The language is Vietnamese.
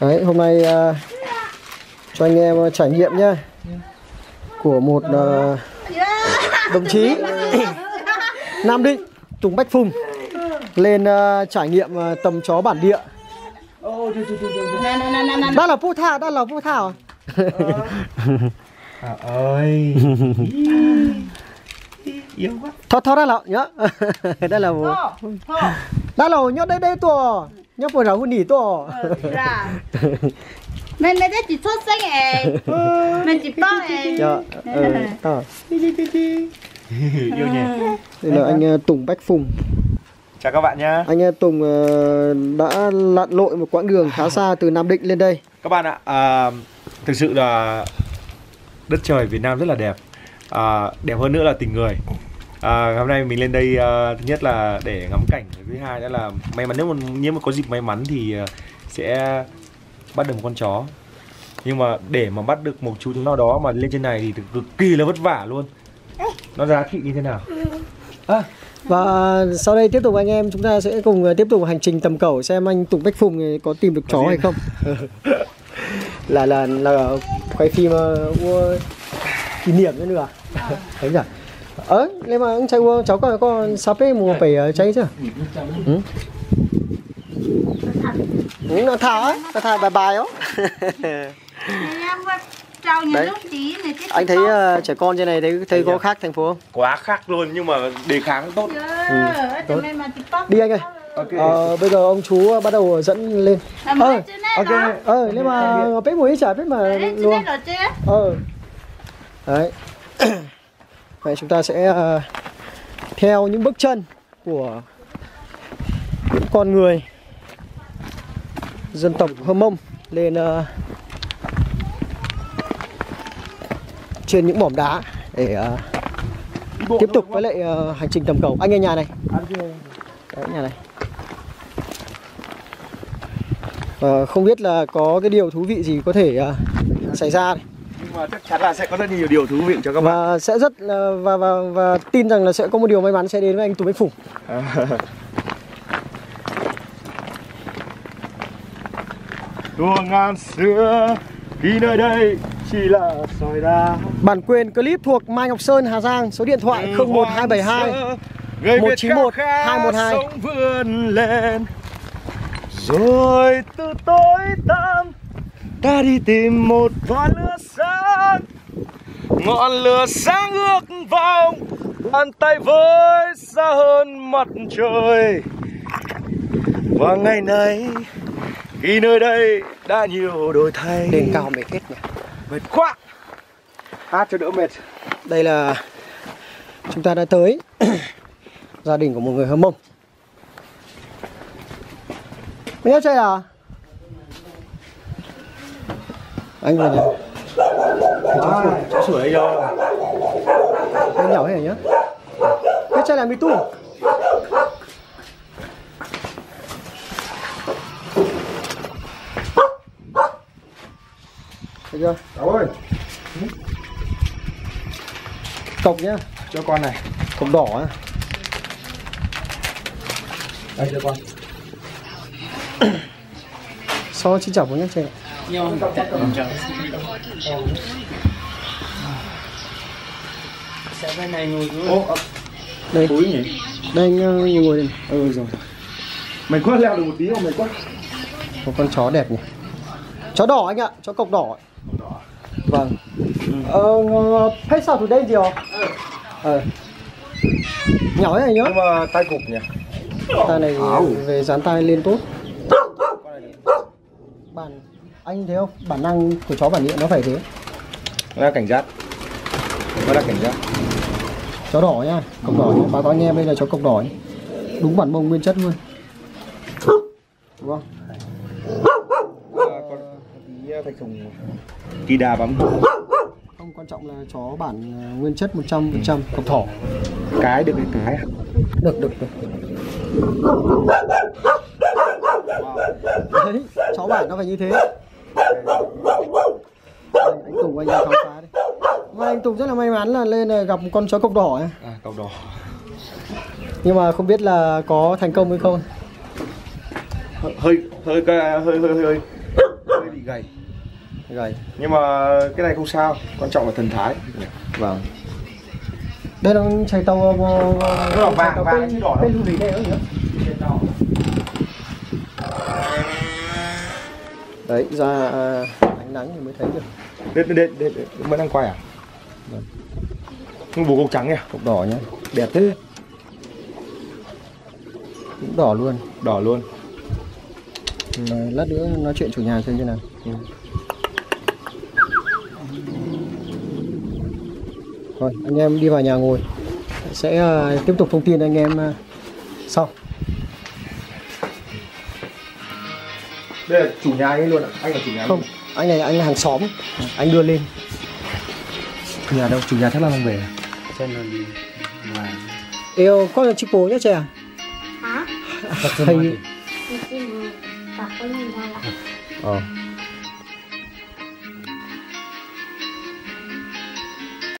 Đấy, hôm nay à, cho anh em trải nghiệm nhá của một à, đồng chí Nam Định Tùng Bách Phùng lên à, trải nghiệm à, tầm chó bản địa. Đó là Phu Thảo, đó là Phu Thảo. À ơi Yêu quá Thôi thôi đó là nhớ. đây là đó là nhớ đây đây tua. Nhớ vừa rồi nỉ tua. Ra. Mình mình chỉ xuất sinh ấy. Mình chỉ bao ấy. Dạ, ờ, đó. Yêu nhỉ Đây là anh à, Tùng Bách Phùng. Chào các bạn nhá Anh à, Tùng ờ, đã lặn lội một quãng đường khá xa từ Nam Định lên đây. Các bạn ạ à, Thực sự là Đất trời Việt Nam rất là đẹp à, Đẹp hơn nữa là tình người à, Hôm nay mình lên đây à, Thứ nhất là để ngắm cảnh Thứ hai nữa là may mắn nếu mà, nếu mà có dịp may mắn Thì à, sẽ bắt được một con chó Nhưng mà để mà bắt được một chú chúng nào đó Mà lên trên này thì cực kỳ là vất vả luôn Nó giá trị như thế nào à, Và sau đây tiếp tục anh em chúng ta sẽ cùng ờ, tiếp tục hành trình tầm cẩu xem anh Tùng Bách Phùng có tìm được chó hay không. là là là quay phim uh, kỷ niệm nữa nữa. Thấy nhỉ? Ờ, nếu mà anh trai ua cháu có có sắp ấy mùa phải ờ, cháy chứ? Ừ. Ừ, nó thả ấy, nó thả bài bài ó. Em có trao những Đấy. lúc tí này chứ. anh thấy ờ, trẻ con trên này thấy thấy có khác thành phố không? Quá khác luôn nhưng mà đề kháng tốt chỉ bóc. Đi anh ơi. Ok Ờ, bây giờ ông chú bắt đầu dẫn lên. Ờ, ok. đó. Ờ, nếu mà biết mùi chả biết mà luôn. ờ đấy vậy chúng ta sẽ uh, theo những bước chân của những con người dân tộc Hơ Mông lên uh, trên những mỏm đá để uh, tiếp tục với lại uh, hành trình tầm cầu. Anh ở nhà này. Đấy nhà này. Uh, không biết là có cái điều thú vị gì có thể uh, xảy ra này. Mà chắc chắn là sẽ có rất nhiều điều thú vị cho các bạn và sẽ rất và và và tin rằng là sẽ có một điều may mắn sẽ đến với anh Tùng Bách Phùng. Đua ngàn xưa khi nơi đây chỉ là sỏi đá Bản quyền clip thuộc Mai Ngọc Sơn Hà Giang, số điện thoại 01272 Người Việt 191 khao khát 212. sống vươn lên Rồi từ tối tăm Ta đi tìm một ngọn lửa sáng Ngọn lửa sáng ước vọng Bàn tay với xa hơn mặt trời Và ngày nay Khi nơi đây đã nhiều đổi thay Đền cao mệt hết nhỉ. Mệt quá Hát cho đỡ mệt Đây là chúng ta đã tới gia đình của một người Hơ Mông. Mấy nhá chơi à? Anh vào nhà. Cháu sửa đây đâu Anh nhỏ này nhá. Cái chơi là mì tu. Thấy chưa? Cháu ơi Cọc nhá, Cho con này cọc đỏ á. Đây cho con So chi chảo của nhá chơi. Ô, Đây, túi nhỉ đây nhiều ngồi đây. này. Ừ rồi Mày quá leo được một tí không mày quá Một con chó đẹp nhỉ. Chó đỏ anh ạ, chó cọc đỏ. Vâng. Ờ, hay sao từ đây gì hả? Ờ. Nhỏ này. Nhưng mà tay cục nhỉ tay này về dán tay lên tốt bản anh thấy không? Bản năng của chó bản địa nó phải thế. Nó đang cảnh giác. Nó đang cảnh giác. Chó đỏ nha cọc đỏ nhá. báo cáo anh em đây là chó cọc đỏ nhá. đúng bản mông nguyên chất luôn. Đúng không? Con tí thạch sùng Kỳ đà bám không quan trọng là chó bản ờ, nguyên chất 100% cọc thỏ. Cái được cái cái được được được. Đấy chó bản nó phải như thế anh Tùng anh khám phá đi. Mà anh Tùng rất là may mắn là lên là gặp một con chó cọc đỏ ấy. À cọc đỏ. Nhưng mà không biết là có thành công hay không. Hơi hơi hơi hơi hơi. Hơi gầy. Gầy. Nhưng mà cái này không sao quan trọng là thần thái. Vâng. Đây là chạy tàu Nó là vàng, vàng chứ đỏ đâu. bên lưu lý này nữa nhỉ? Đấy ra à, ánh nắng thì mới thấy được. Đây đây, đây vẫn đang quay à? Vâng. bồ câu trắng nhỉ cục đỏ nhá. Đẹp thế. Cũng đỏ luôn. Đỏ luôn. Mà lát nữa nói chuyện chủ nhà xem như nào. Ừ. thôi anh em đi vào nhà ngồi. Sẽ à, tiếp tục thông tin anh em à, sau đây là chủ nhà anh ấy luôn ạ. Anh là chủ nhà không anh này anh là hàng xóm. Anh đưa lên. Chủ nhà đâu? Chủ nhà chắc là mang về à? xem là đi. Ngoài. Yêu con là chị bố nhá trẻ à? Hả? hay chị có ờ